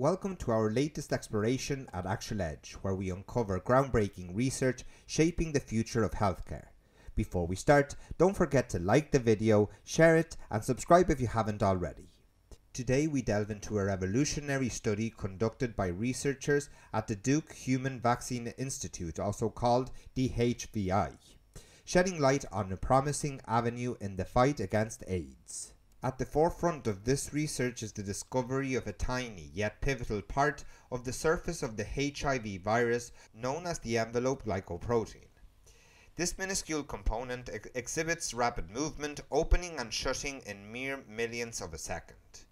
Welcome to our latest exploration at Actual Edge, where we uncover groundbreaking research shaping the future of healthcare. Before we start, don't forget to like the video, share it, and subscribe if you haven't already. Today we delve into a revolutionary study conducted by researchers at the Duke Human Vaccine Institute, also called DHVI, shedding light on a promising avenue in the fight against AIDS. At the forefront of this research is the discovery of a tiny yet pivotal part of the surface of the HIV virus known as the envelope glycoprotein. This minuscule component ex exhibits rapid movement, opening and shutting in mere millions of a second.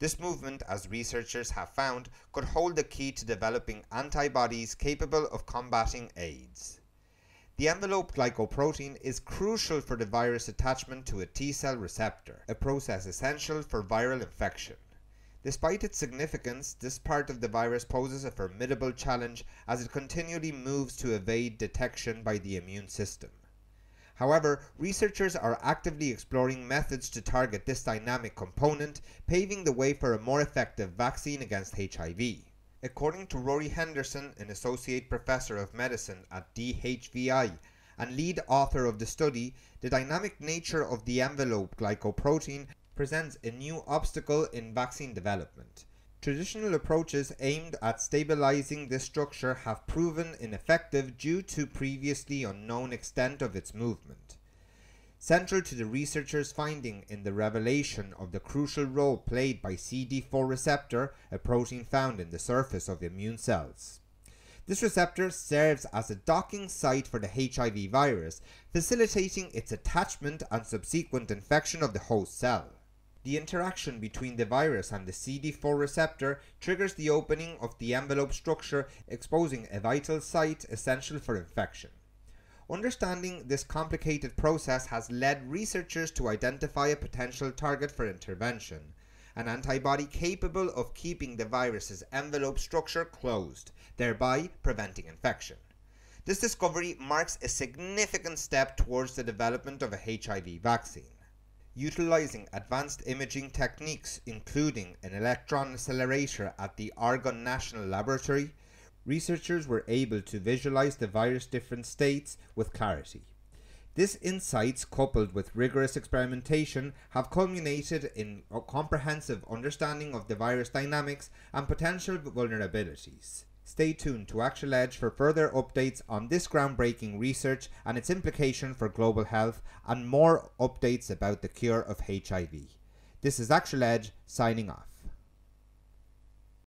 This movement, as researchers have found, could hold the key to developing antibodies capable of combating AIDS. The envelope glycoprotein is crucial for the virus attachment to a T cell receptor, a process essential for viral infection. Despite its significance, this part of the virus poses a formidable challenge as it continually moves to evade detection by the immune system. However, researchers are actively exploring methods to target this dynamic component, paving the way for a more effective vaccine against HIV. According to Rory Henderson, an associate professor of medicine at DHVI and lead author of the study, the dynamic nature of the envelope glycoprotein presents a new obstacle in vaccine development. Traditional approaches aimed at stabilizing this structure have proven ineffective due to previously unknown extent of its movement. Central to the researchers' finding in the revelation of the crucial role played by CD4 receptor, a protein found in the surface of immune cells. This receptor serves as a docking site for the HIV virus, facilitating its attachment and subsequent infection of the host cell. The interaction between the virus and the CD4 receptor triggers the opening of the envelope structure, exposing a vital site essential for infection. Understanding this complicated process has led researchers to identify a potential target for intervention, an antibody capable of keeping the virus's envelope structure closed, thereby preventing infection. This discovery marks a significant step towards the development of a HIV vaccine. Utilizing advanced imaging techniques, including an electron accelerator at the Argonne National Laboratory, researchers were able to visualize the virus different states with clarity. This insights coupled with rigorous experimentation have culminated in a comprehensive understanding of the virus dynamics and potential vulnerabilities. Stay tuned to Actual Edge for further updates on this groundbreaking research and its implication for global health and more updates about the cure of HIV. This is Actual Edge signing off.